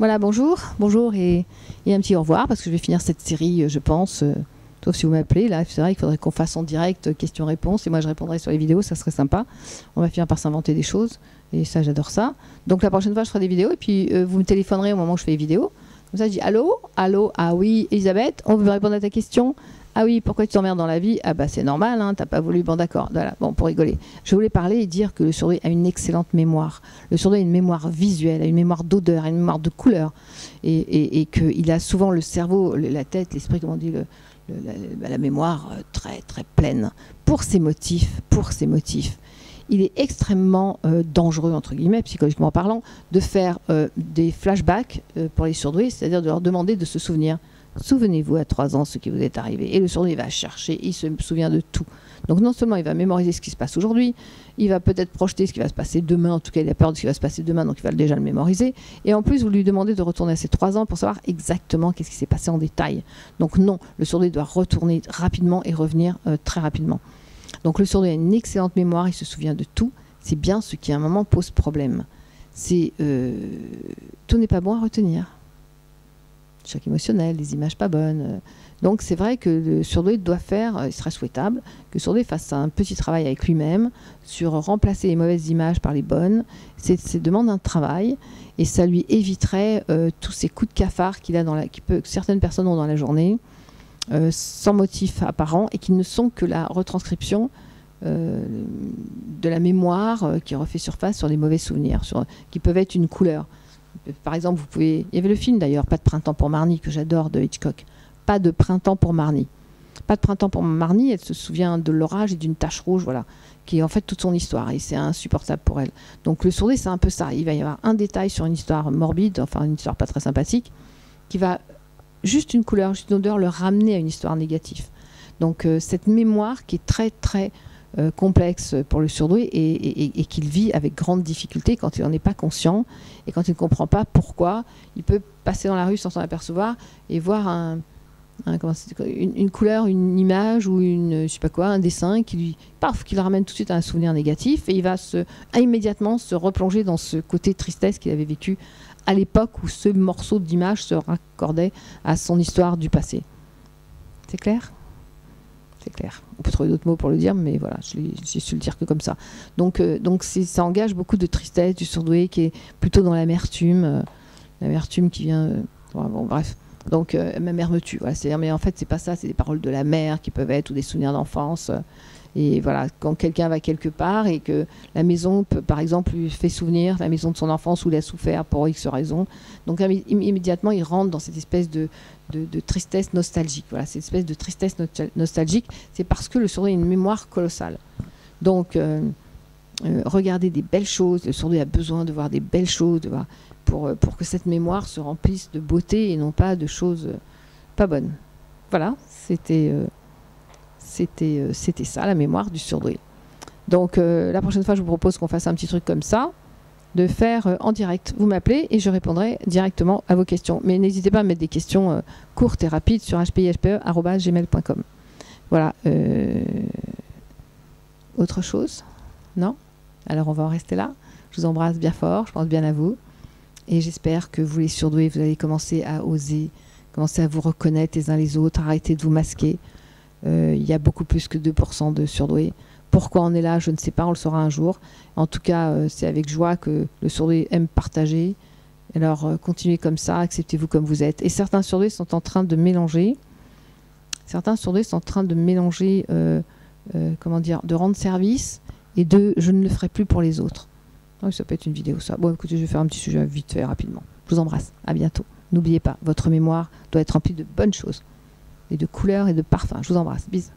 Voilà, bonjour, bonjour et, un petit au revoir parce que je vais finir cette série, je pense. Euh, sauf si vous m'appelez, là, c'est vrai qu'il faudrait qu'on fasse en direct euh, questions-réponses et moi je répondrai sur les vidéos, ça serait sympa. On va finir par s'inventer des choses et ça, j'adore ça. Donc la prochaine fois, je ferai des vidéos et puis euh, vous me téléphonerez au moment où je fais les vidéos. Comme ça, je dis Allô? Allô? Ah oui, Elisabeth, on veut répondre à ta question? Ah oui, pourquoi tu t'emmerdes dans la vie? Ah bah c'est normal, hein, t'as pas voulu. Bon d'accord, voilà, bon pour rigoler. Je voulais parler et dire que le sourd a une excellente mémoire. Le sourd a une mémoire visuelle, a une mémoire d'odeur, une mémoire de couleur, et, et, qu'il a souvent le cerveau, la tête, l'esprit, comment on dit, le, la, mémoire euh, très très pleine pour ses motifs, pour ses motifs. Il est extrêmement euh, dangereux, entre guillemets, psychologiquement parlant, de faire euh, des flashbacks pour les surdoués, c'est-à-dire de leur demander de se souvenir Souvenez-vous à 3 ans ce qui vous est arrivé. Et le il va chercher, il se souvient de tout. Donc non seulement il va mémoriser ce qui se passe aujourd'hui, il va peut-être projeter ce qui va se passer demain, en tout cas il a peur de ce qui va se passer demain, donc il va déjà le mémoriser. Et en plus, vous lui demandez de retourner à ses 3 ans pour savoir exactement qu'est-ce qui s'est passé en détail. Donc non, le sourd doit retourner rapidement et revenir euh, très rapidement. Donc le sourd a une excellente mémoire, il se souvient de tout. C'est bien ce qui à un moment pose problème. C'est euh, tout n'est pas bon à retenir choc émotionnel, les images pas bonnes. Donc c'est vrai que le doit faire, euh, il serait souhaitable que le fasse un petit travail avec lui-même sur remplacer les mauvaises images par les bonnes. C'est demande un travail et ça lui éviterait euh, tous ces coups de cafard qu'il a dans la, que certaines personnes ont dans la journée, euh, sans motif apparent et qui ne sont que la retranscription de la mémoire qui refait surface sur des mauvais souvenirs, qui peuvent être une couleur. Par exemple, vous pouvez. Il y avait le film d'ailleurs, Pas de printemps pour Marnie, que j'adore, de Hitchcock. Pas de printemps pour Marnie. Pas de printemps pour Marnie, elle se souvient de l'orage et d'une tache rouge, voilà, qui est en fait toute son histoire, et c'est insupportable pour elle. Donc le sourdet, c'est un peu ça. Il va y avoir un détail sur une histoire morbide, enfin une histoire pas très sympathique, qui va juste une couleur, juste une odeur, le ramener à une histoire négative. Donc euh, cette mémoire qui est très très euh, complexe pour le surdoué et, qu'il vit avec grande difficulté quand il n'en est pas conscient et quand il ne comprend pas pourquoi. Il peut passer dans la rue sans s'en apercevoir et voir un, une, couleur, une image ou une, je sais pas quoi, un dessin qui lui, qui le ramène tout de suite à un souvenir négatif et il va immédiatement se replonger dans ce côté tristesse qu'il avait vécu à l'époque où ce morceau d'image se raccordait à son histoire du passé. C'est clair? C'est clair. On peut trouver d'autres mots pour le dire, mais voilà, j'ai su le dire que comme ça. Donc, euh, donc ça engage beaucoup de tristesse du surdoué qui est plutôt dans l'amertume, euh, l'amertume qui vient. Euh, bon, bref. Donc, ma mère me tue. Voilà, mais en fait, c'est pas ça. C'est des paroles de la mère qui peuvent être ou des souvenirs d'enfance. Et voilà, quand quelqu'un va quelque part et que la maison, par exemple, lui fait souvenir la maison de son enfance où il a souffert pour X raison, donc immédiatement, il rentre dans cette espèce de, de, tristesse nostalgique. Voilà, cette espèce de tristesse nostalgique, c'est parce que le sourd a une mémoire colossale. Donc, euh, euh, regardez des belles choses, le sourd a besoin de voir des belles choses pour, euh, pour que cette mémoire se remplisse de beauté et non pas de choses pas bonnes. Voilà, c'était c'était c'était ça, la mémoire du surdoué. Donc, la prochaine fois, je vous propose qu'on fasse un petit truc comme ça de faire euh, en direct. Vous m'appelez et je répondrai directement à vos questions. Mais n'hésitez pas à mettre des questions euh, courtes et rapides sur hpihpe.gmail.com. Voilà. Euh, autre chose? Non? Alors on va en rester là. Je vous embrasse bien fort, je pense bien à vous. Et j'espère que vous les surdoués, vous allez commencer à oser, commencer à vous reconnaître les uns les autres, arrêter de vous masquer. Il y a beaucoup plus que 2% de surdoués. Pourquoi on est là, je ne sais pas, on le saura un jour. En tout cas, euh, c'est avec joie que le surdoué aime partager. Alors, euh, continuez comme ça, acceptez-vous comme vous êtes. Et certains surdoués sont en train de mélanger. Certains surdoués sont en train de mélanger, euh, comment dire, de rendre service et de je ne le ferai plus pour les autres. Ah ça peut être une vidéo, ça. Bon, écoutez, je vais faire un petit sujet vite fait, rapidement. Je vous embrasse. À bientôt. N'oubliez pas, votre mémoire doit être remplie de bonnes choses et de couleurs et de parfums. Je vous embrasse. Bisous.